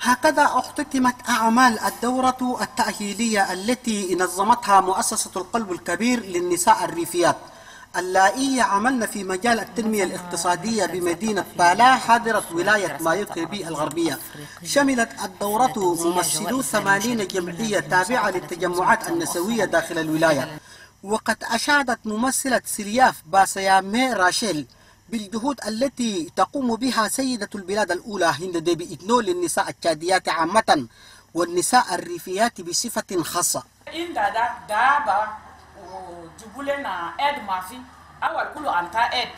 هكذا اختتمت أعمال الدورة التأهيلية التي نظمتها مؤسسة القلب الكبير للنساء الريفيات. اللائي عملن في مجال التنمية الاقتصادية بمدينة بالا حاضرة ولاية مايوكيبي الغربية شملت الدورة ممثلو ثمانين جمعية تابعة للتجمعات النسوية داخل الولاية. وقد أشادت ممثلة سلياف باسيامي راشيل بالجهود التي تقوم بها سيدة البلاد الأولى هند ديبي إتنو للنساء التشاديات عامة والنساء الريفيات بصفة خاصة. Na ed mafi awal kulu anta ed.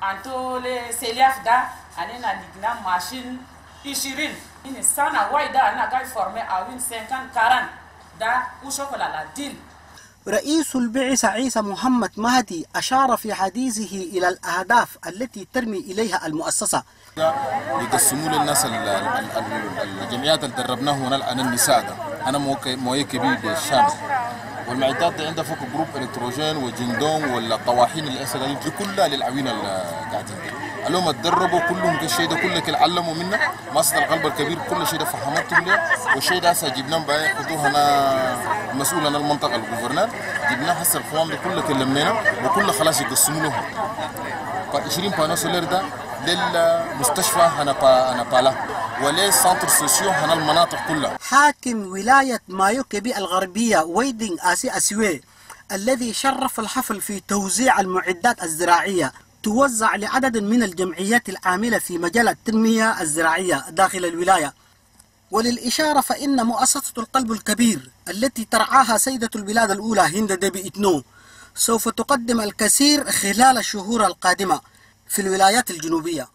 Anto le seliaf da ane na ligna machine ishirin. Ini sana ana gai forme awin 50 40 da ushokola la dil رئيس البعثة عيسى محمد مهدي أشار في حديثه إلى الأهداف التي ترمي إليها المؤسسة يقسموا للناس ال- ال- ال- الجمعيات اللي دربناهم هنا الآن النساء. ده أنا موكي مويه كبير بالشامل والمعدات دي عندها فوق جروب إلكتروجين وجندون ولا الطواحين اللي قاعدين دي كلها للعوين اللي قاعدين دي اللهم اتدربوا كلهم الشيء ده كله كل علموا منا. مصدر القلب الكبير كل شيء ده فهمتهم ليه؟ والشيء ده هسه جبناه بقى ياخذوه هنا مسؤول عن المنطقة الجوفرنور. جبناه هسه القوام ده كله كلمنا وكله خلاص يقسموا لهم. 20 panneau solaire ده للمستشفى بالا ولل centre social هنا المناطق كلها. حاكم ولاية مايوكيبي الغربية ويدين آسي أسوي الذي شرف الحفل في توزيع المعدات الزراعية. توزع لعدد من الجمعيات العاملة في مجال التنمية الزراعية داخل الولاية. وللإشارة فإن مؤسسة القلب الكبير التي ترعاها سيدة البلاد الأولى هند ديبي إتنو سوف تقدم الكثير خلال الشهور القادمة. في الولايات الجنوبية.